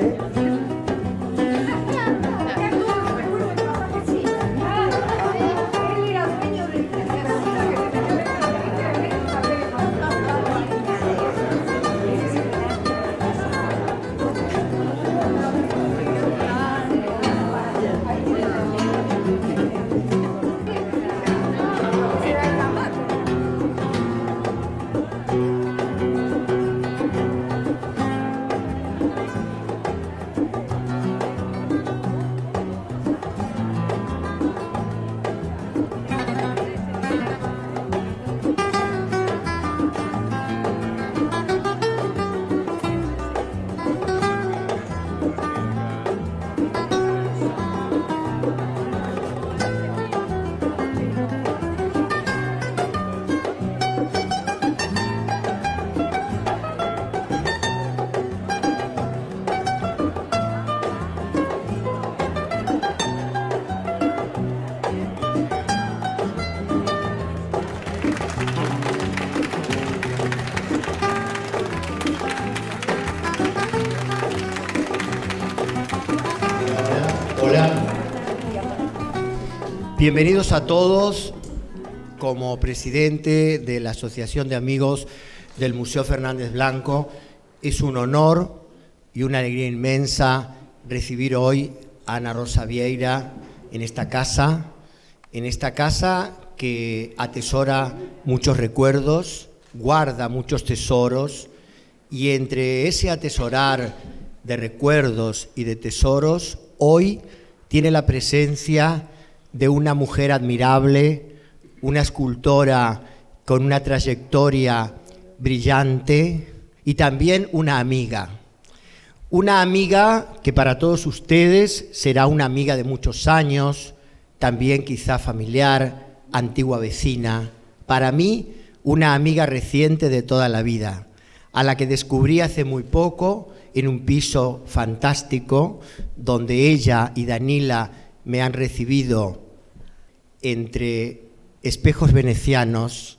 네. Bienvenidos a todos. Como presidente de la Asociación de Amigos del Museo Fernández Blanco, es un honor y una alegría inmensa recibir hoy a Ana Rosa Vieira en esta casa, en esta casa que atesora muchos recuerdos, guarda muchos tesoros y entre ese atesorar de recuerdos y de tesoros, hoy tiene la presencia de una mujer admirable, una escultora con una trayectoria brillante y también una amiga. Una amiga que para todos ustedes será una amiga de muchos años, también quizá familiar, antigua vecina. Para mí, una amiga reciente de toda la vida, a la que descubrí hace muy poco en un piso fantástico donde ella y Danila me han recibido entre espejos venecianos,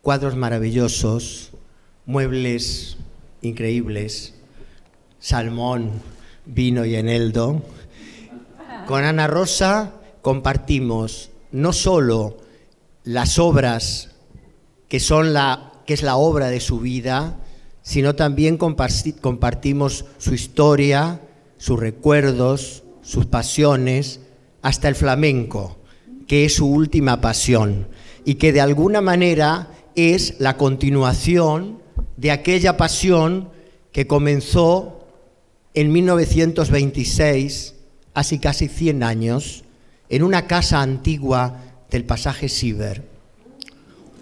cuadros maravillosos, muebles increíbles, salmón, vino y eneldo. Con Ana Rosa compartimos no solo las obras que son la que es la obra de su vida, sino también compartimos su historia, sus recuerdos, sus pasiones, hasta el flamenco, que es su última pasión y que de alguna manera es la continuación de aquella pasión que comenzó en 1926, hace casi 100 años, en una casa antigua del pasaje Siber.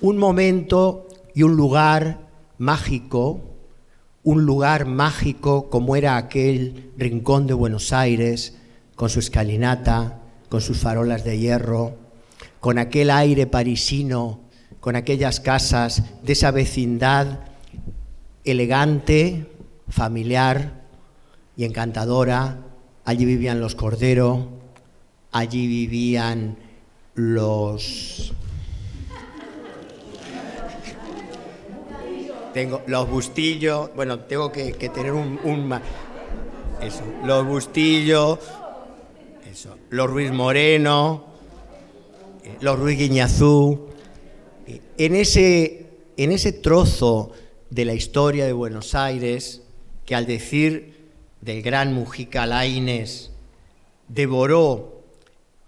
Un momento y un lugar mágico, un lugar mágico como era aquel rincón de Buenos Aires, con su escalinata, con sus farolas de hierro, con aquel aire parisino, con aquellas casas de esa vecindad elegante, familiar y encantadora. Allí vivían los Cordero, allí vivían los... Tengo los Bustillos, bueno, tengo que, tener un, Eso, los Bustillos, los Ruiz Moreno, los Ruiz Guiñazú. En ese, en ese trozo de la historia de Buenos Aires, que al decir del gran Mujica devoró,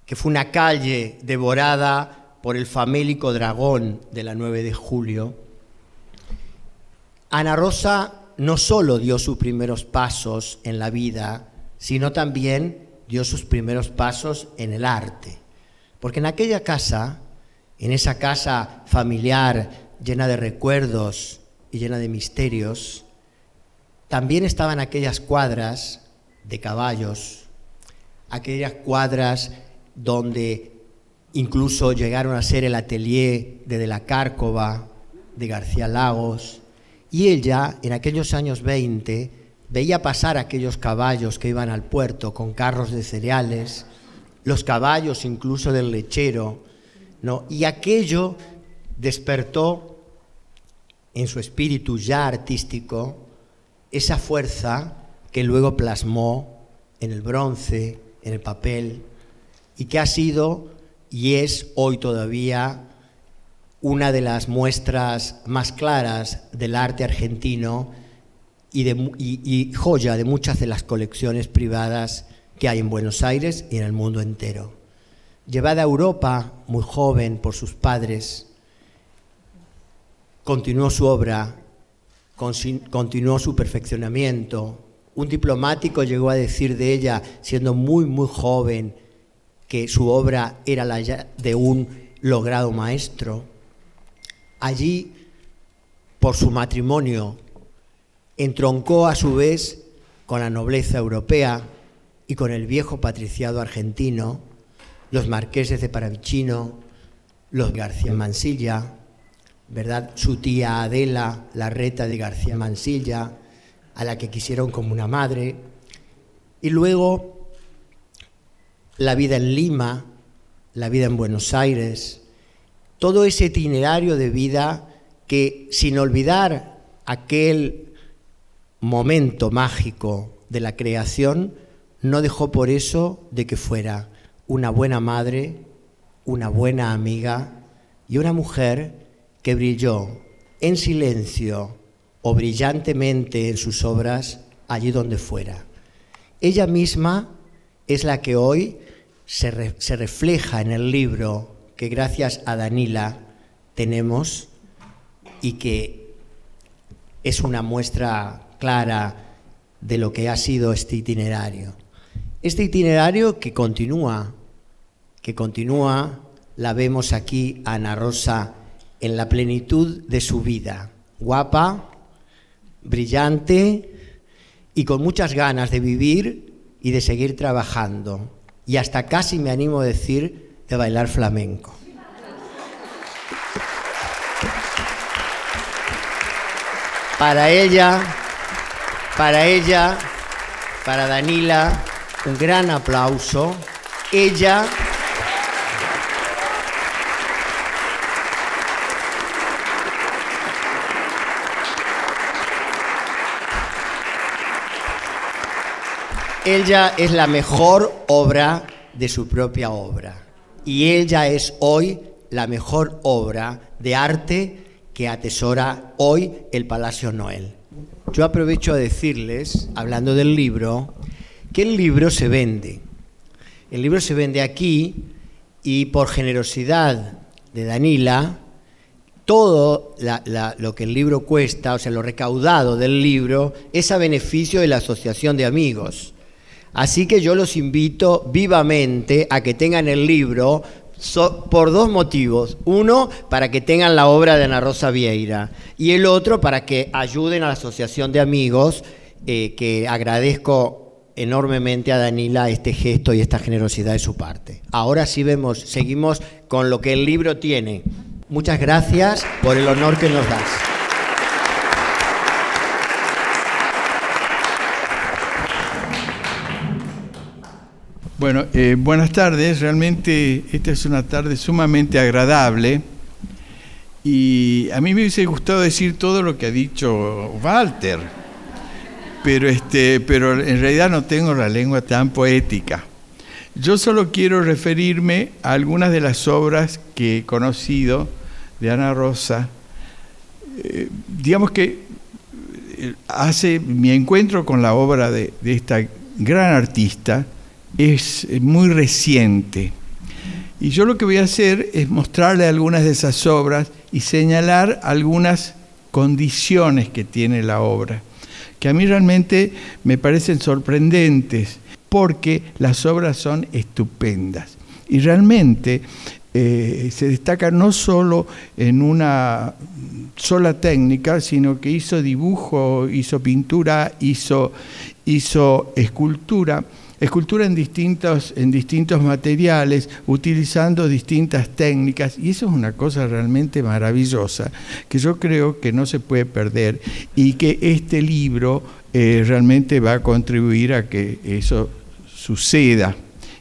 que fue una calle devorada por el famélico dragón de la 9 de julio, Ana Rosa no solo dio sus primeros pasos en la vida, sino también dio sus primeros pasos en el arte. Porque en aquella casa, en esa casa familiar llena de recuerdos y llena de misterios, también estaban aquellas cuadras de caballos, aquellas cuadras donde incluso llegaron a ser el atelier de De la Cárcova, de García Lagos, y ella en aquellos años 20 veía pasar aquellos caballos que iban al puerto con carros de cereales, los caballos incluso del lechero, ¿no? Y aquello despertó en su espíritu ya artístico esa fuerza que luego plasmó en el bronce, en el papel, y que ha sido y es hoy todavía una de las muestras más claras del arte argentino y, joya de muchas de las colecciones privadas que hay en Buenos Aires y en el mundo entero. Llevada a Europa muy joven por sus padres, continuó su obra, continuó su perfeccionamiento. Un diplomático llegó a decir de ella, siendo muy, muy joven, que su obra era la de un logrado maestro. Allí, por su matrimonio entroncó a su vez con la nobleza europea y con el viejo patriciado argentino, los marqueses de Paravicino, los García Mansilla, ¿verdad? Su tía Adela, la reta de García Mansilla, a la que quisieron como una madre, y luego la vida en Lima, la vida en Buenos Aires, todo ese itinerario de vida que, sin olvidar aquel momento mágico de la creación, no dejó por eso de que fuera una buena madre, una buena amiga y una mujer que brilló en silencio o brillantemente en sus obras allí donde fuera. Ella misma es la que hoy se, refleja en el libro que gracias a Danila tenemos y que es una muestra clara de lo que ha sido este itinerario. Este itinerario que continúa, que continúa, la vemos aquí, Ana Rosa, en la plenitud de su vida, guapa, brillante y con muchas ganas de vivir y de seguir trabajando. Y hasta casi me animo a decir de bailar flamenco. Para ella, para ella, para Danila, un gran aplauso. Ella Ella es la mejor obra de su propia obra. Y ella es hoy la mejor obra de arte que atesora hoy el Palacio Noel. Yo aprovecho a decirles, hablando del libro, que el libro se vende. El libro se vende aquí y por generosidad de Danila, todo lo que el libro cuesta, o sea, lo recaudado del libro, es a beneficio de la Asociación de Amigos. Así que yo los invito vivamente a que tengan el libro por dos motivos. Uno, para que tengan la obra de Ana Rosa Vieira. Y el otro, para que ayuden a la Asociación de Amigos, eh, que agradezco enormemente a Danila este gesto y esta generosidad de su parte. Ahora sí vemos, seguimos con lo que el libro tiene. Muchas gracias por el honor que nos das. Bueno, eh, buenas tardes. Realmente esta es una tarde sumamente agradable y a mí me hubiese gustado decir todo lo que ha dicho Walter pero, este, pero en realidad no tengo la lengua tan poética. Yo solo quiero referirme a algunas de las obras que he conocido de Ana Rosa. Eh, digamos que eh, hace mi encuentro con la obra de, de esta gran artista es muy reciente. Y yo lo que voy a hacer es mostrarle algunas de esas obras y señalar algunas condiciones que tiene la obra que a mí realmente me parecen sorprendentes porque las obras son estupendas. Y realmente eh, se destaca no solo en una sola técnica, sino que hizo dibujo, hizo pintura, hizo, hizo escultura escultura en distintos, en distintos materiales, utilizando distintas técnicas, y eso es una cosa realmente maravillosa, que yo creo que no se puede perder y que este libro eh, realmente va a contribuir a que eso suceda.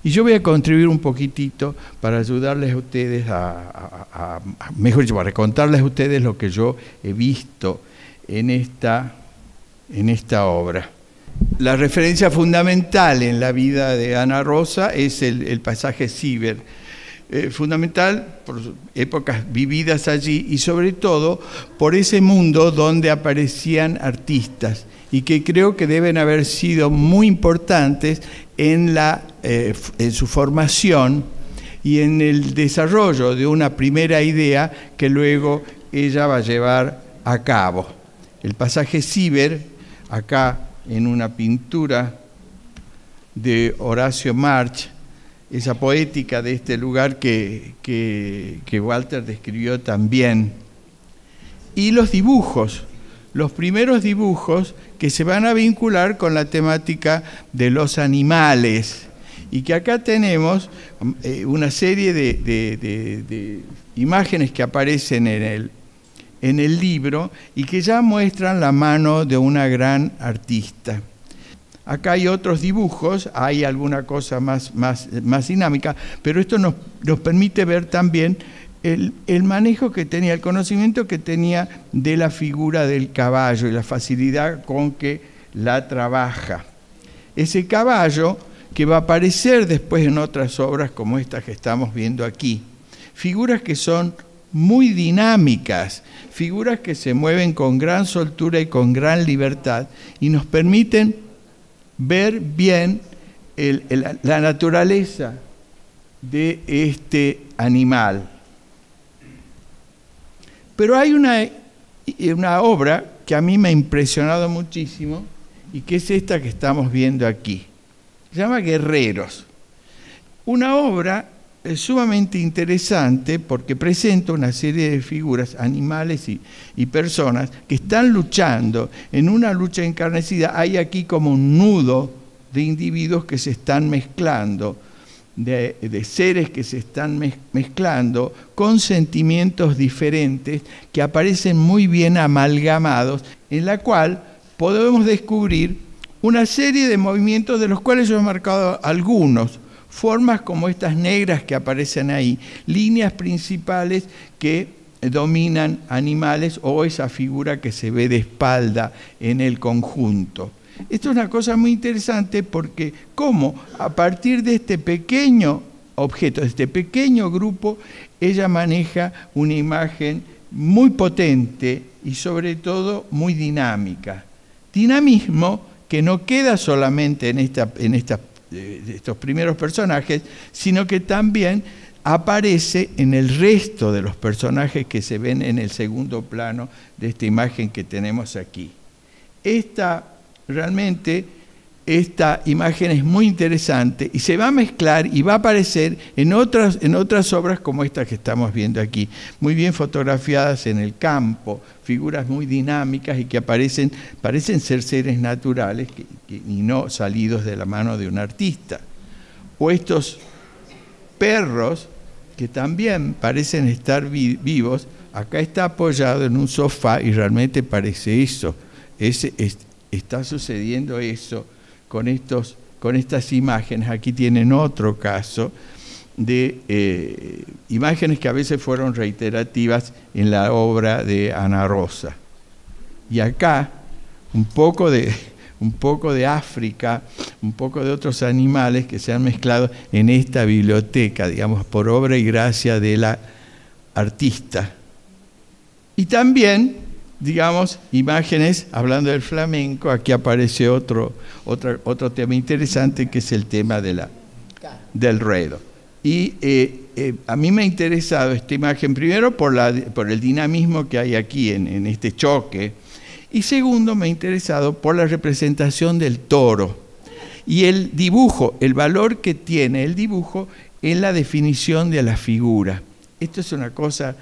Y yo voy a contribuir un poquitito para ayudarles a ustedes a, mejor dicho, para contarles a ustedes lo que yo he visto en esta, en esta obra. La referencia fundamental en la vida de Ana Rosa es el, pasaje Ciber. Eh, fundamental por épocas vividas allí y sobre todo por ese mundo donde aparecían artistas y que creo que deben haber sido muy importantes en, la, eh, en su formación y en el desarrollo de una primera idea que luego ella va a llevar a cabo. El pasaje Ciber, acá en una pintura de Horacio March, esa poética de este lugar que, que, Walter describió también. Y los dibujos, los primeros dibujos que se van a vincular con la temática de los animales. Y que acá tenemos eh, una serie de, de imágenes que aparecen en el, en el libro y que ya muestran la mano de una gran artista. Acá hay otros dibujos, hay alguna cosa más, más, más dinámica, pero esto nos, nos permite ver también el, el, manejo que tenía, el conocimiento que tenía de la figura del caballo y la facilidad con que la trabaja. Ese caballo que va a aparecer después en otras obras como estas que estamos viendo aquí. figuras que son muy dinámicas, figuras que se mueven con gran soltura y con gran libertad y nos permiten ver bien la naturaleza de este animal. Pero hay una, una obra que a mí me ha impresionado muchísimo y que es esta que estamos viendo aquí. Se llama Guerreros. Una obra eh, sumamente interesante porque presenta una serie de figuras, animales y, y, personas que están luchando en una lucha encarnecida. Hay aquí como un nudo de individuos que se están mezclando de, seres que se están mezclando con sentimientos diferentes que aparecen muy bien amalgamados, en la cual podemos descubrir una serie de movimientos de los cuales yo he marcado algunos, formas como estas negras que aparecen ahí, líneas principales que dominan animales o esa figura que se ve de espalda en el conjunto. Esto es una cosa muy interesante porque cómo a partir de este pequeño objeto, de este pequeño grupo, ella maneja una imagen muy potente y sobre todo muy dinámica. Dinamismo que no queda solamente en, en eh, estos primeros personajes, sino que también aparece en el resto de los personajes que se ven en el segundo plano de esta imagen que tenemos aquí. Esta realmente esta imagen es muy interesante y se va a mezclar y va a aparecer en otras, en otras obras como esta que estamos viendo aquí, muy bien fotografiadas en el campo, figuras muy dinámicas y que aparecen, parecen ser seres naturales y no salidos de la mano de un artista. O estos perros que también parecen estar vivos, acá está apoyado en un sofá y realmente parece eso. Está sucediendo eso con, estos, con estas imágenes. Aquí tienen otro caso de eh, imágenes que a veces fueron reiterativas en la obra de Ana Rosa. Y acá un poco de, un poco de África, un poco de otros animales que se han mezclado en esta biblioteca, digamos, por obra y gracia de la artista. Y también digamos, imágenes, hablando del flamenco, aquí aparece otro, otro, otro tema interesante que es el tema de la, del ruedo. Y eh, eh, a mí me ha interesado esta imagen, primero por, la, por el dinamismo que hay aquí en, en este choque, y segundo me ha interesado por la representación del toro y el dibujo, el valor que tiene el dibujo en la definición de la figura. Esto es una cosa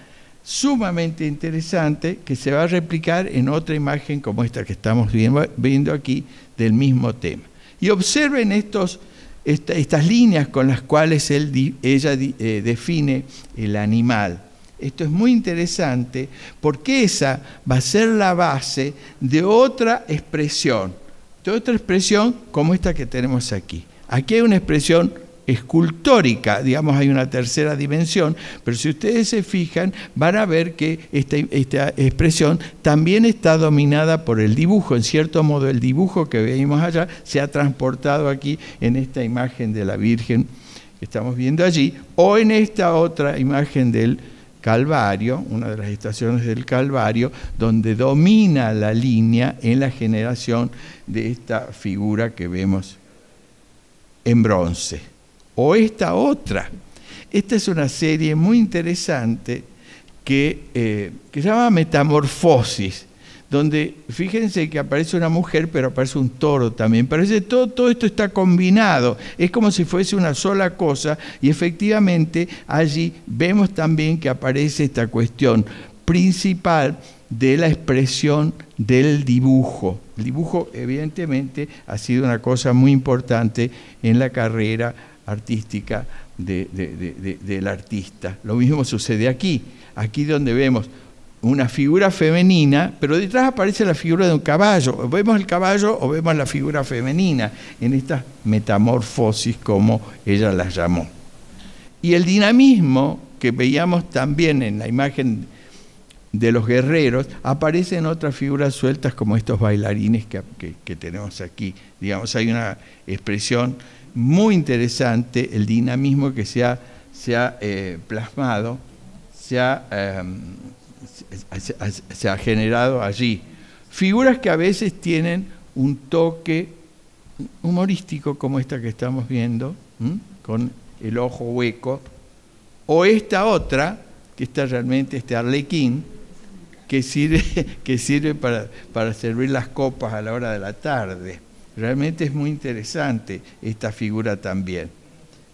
sumamente interesante que se va a replicar en otra imagen como esta que estamos viendo aquí del mismo tema. Y observen estos, estas líneas con las cuales él, ella eh, define el animal. Esto es muy interesante porque esa va a ser la base de otra expresión, de otra expresión como esta que tenemos aquí. Aquí hay una expresión escultórica, digamos, hay una tercera dimensión, pero si ustedes se fijan, van a ver que esta, esta, expresión también está dominada por el dibujo, en cierto modo el dibujo que veíamos allá se ha transportado aquí en esta imagen de la Virgen que estamos viendo allí, o en esta otra imagen del Calvario, una de las estaciones del Calvario, donde domina la línea en la generación de esta figura que vemos en bronce o esta otra. Esta es una serie muy interesante que, eh, que se llama Metamorfosis, donde fíjense que aparece una mujer, pero aparece un toro también. Parece todo, todo esto está combinado, es como si fuese una sola cosa, y efectivamente allí vemos también que aparece esta cuestión principal de la expresión del dibujo. El dibujo evidentemente ha sido una cosa muy importante en la carrera artística del artista. Lo mismo sucede aquí, aquí donde vemos una figura femenina, pero detrás aparece la figura de un caballo. O vemos el caballo o vemos la figura femenina en esta metamorfosis como ella las llamó. Y el dinamismo que veíamos también en la imagen de los guerreros, aparecen otras figuras sueltas como estos bailarines que, que tenemos aquí. Digamos, hay una expresión muy interesante el dinamismo que se ha, se ha eh, plasmado se ha, em, se ha generado allí. Figuras que a veces tienen un toque humorístico como esta que estamos viendo, con el ojo hueco, o esta otra, que está realmente este arlequín, que sirve, que sirve para, para servir las copas a la hora de la tarde. Realmente es muy interesante esta figura también.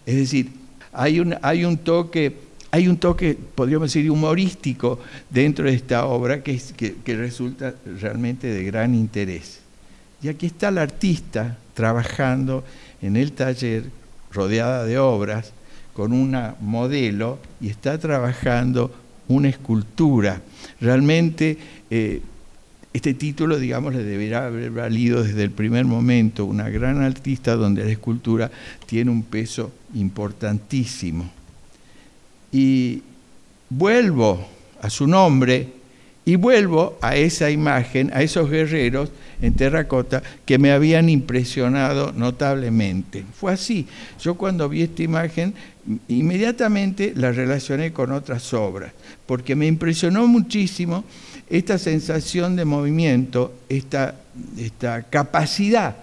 Es decir, hay un, hay un toque hay un toque, podríamos decir, humorístico dentro de esta obra que, que, resulta realmente de gran interés. Y aquí está la artista trabajando en el taller, rodeada de obras, con una modelo y está trabajando una escultura. Realmente eh, este título, digamos, le deberá haber valido desde el primer momento una gran artista donde la escultura tiene un peso importantísimo. Y vuelvo a su nombre y vuelvo a esa imagen, a esos guerreros en terracota que me habían impresionado notablemente. Fue así. Yo cuando vi esta imagen, inmediatamente la relacioné con otras obras, porque me impresionó muchísimo esta sensación de movimiento, esta, esta capacidad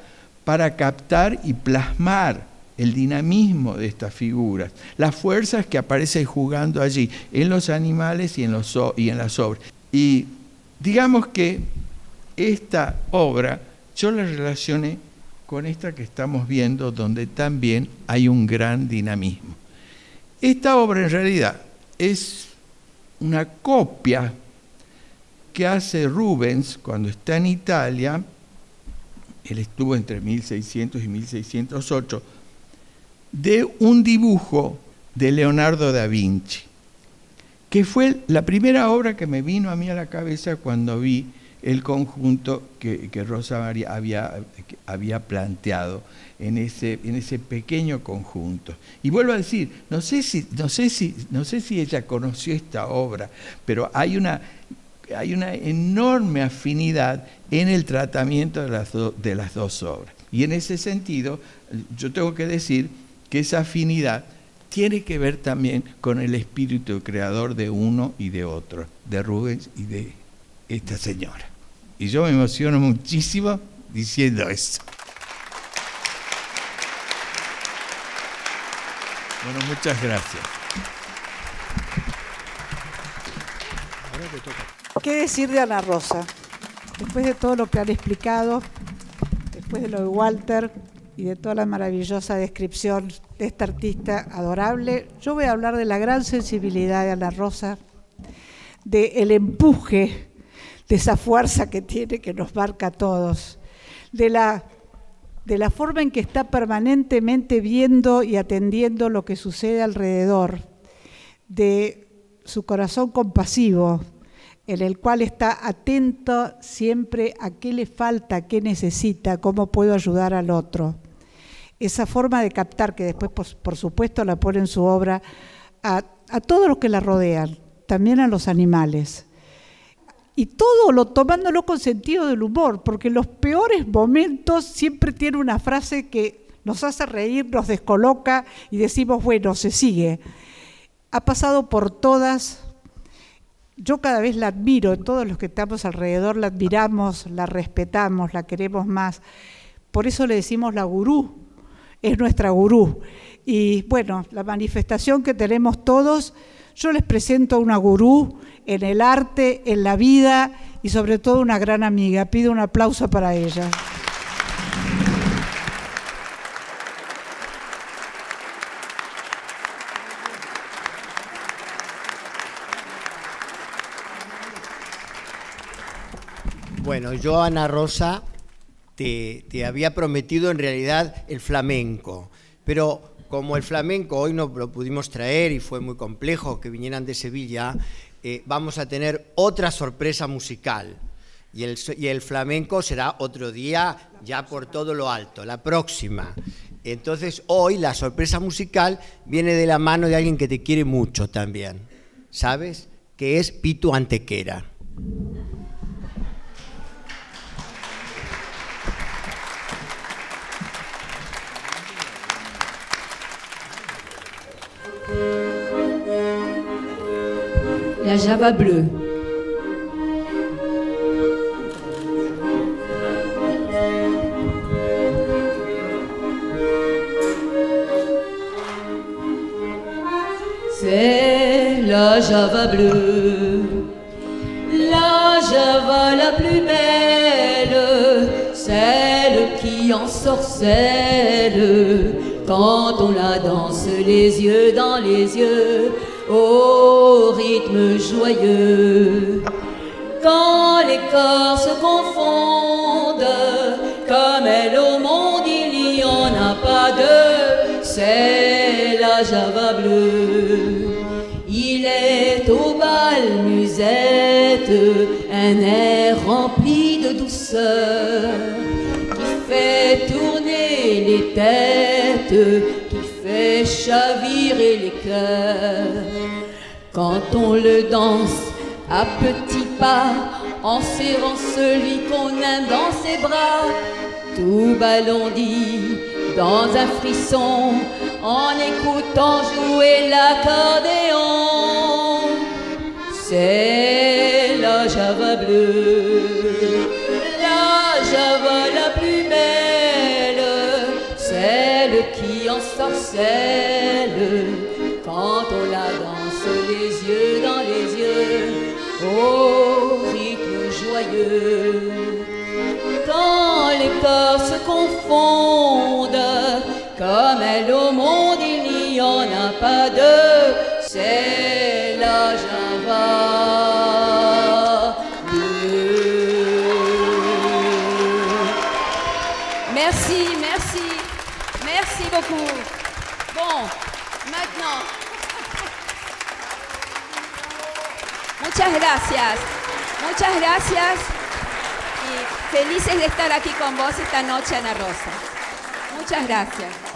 para captar y plasmar el dinamismo de estas figuras, las fuerzas que aparecen jugando allí, en los animales y en, los, y en las obras. Y digamos que esta obra yo la relacioné con esta que estamos viendo, donde también hay un gran dinamismo. Esta obra en realidad es una copia que hace Rubens cuando está en Italia, él estuvo entre 1600 y 1608, de un dibujo de Leonardo da Vinci, que fue la primera obra que me vino a mí a la cabeza cuando vi el conjunto que, Rosa María había, había planteado en ese, en ese pequeño conjunto. Y vuelvo a decir, no sé, si, no, sé si, no sé si ella conoció esta obra, pero hay una, hay una enorme afinidad en el tratamiento de las, de las dos obras. Y en ese sentido, yo tengo que decir que esa afinidad tiene que ver también con el espíritu creador de uno y de otro, de Rubens y de esta señora. Y yo me emociono muchísimo diciendo eso. Bueno, muchas gracias. ¿Qué decir de Ana Rosa? Después de todo lo que han explicado, después de lo de Walter, y de toda la maravillosa descripción de esta artista adorable, yo voy a hablar de la gran sensibilidad de Ana Rosa, del el empuje, de esa fuerza que tiene que nos marca a todos, de la, de la forma en que está permanentemente viendo y atendiendo lo que sucede alrededor, de su corazón compasivo, en el cual está atento siempre a qué le falta, qué necesita, cómo puedo ayudar al otro esa forma de captar, que después por, supuesto la pone en su obra, a, a todos los que la rodean, también a los animales. Y todo lo tomándolo con sentido del humor, porque en los peores momentos siempre tiene una frase que nos hace reír, nos descoloca y decimos, bueno, se sigue. Ha pasado por todas, yo cada vez la admiro, todos los que estamos alrededor la admiramos, la respetamos, la queremos más. Por eso le decimos la gurú, es nuestra gurú. Y bueno, la manifestación que tenemos todos, yo les presento a una gurú en el arte, en la vida y sobre todo una gran amiga. Pido un aplauso para ella. Bueno, yo, Ana Rosa, te, había prometido en realidad el flamenco, pero como el flamenco hoy no lo pudimos traer y fue muy complejo que vinieran de Sevilla, eh, vamos a tener otra sorpresa musical. Y el, y el, flamenco será otro día ya por todo lo alto, la próxima. Entonces hoy la sorpresa musical viene de la mano de alguien que te quiere mucho también, ¿sabes? Que es Pitu Antequera. La java bleue. C'est la java bleue, la java la plus belle, celle qui en sorcelle quand on la danse les yeux dans les yeux au rythme joyeux. Quand les corps se confondent, comme elle au monde il n'y en a pas deux, c'est la java bleue. Il est au bal musette, un air rempli de douceur qui fait tourner les têtes, qui fait chavirer les cœurs. Quand on le danse à petits pas, en serrant celui qu'on aime dans ses bras, tout balondi dans un frisson, en écoutant jouer l'accordéon. C'est la java bleue, la java la plus belle, celle qui en sorcelle quand on la danse les yeux dans les yeux au rythme joyeux. Quand les corps se confondent, comme elle au monde il n'y en a pas deux, c'est gracias, muchas gracias y felices de estar aquí con vos esta noche, Ana Rosa. Muchas gracias.